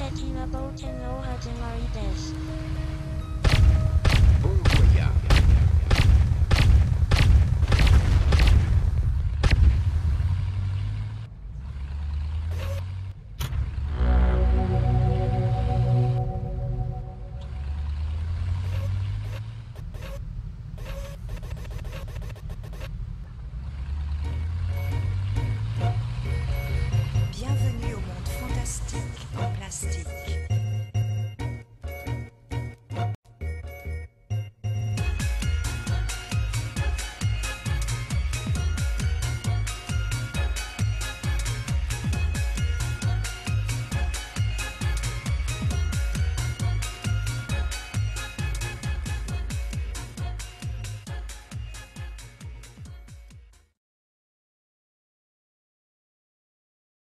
that team about and know how to Dynasty.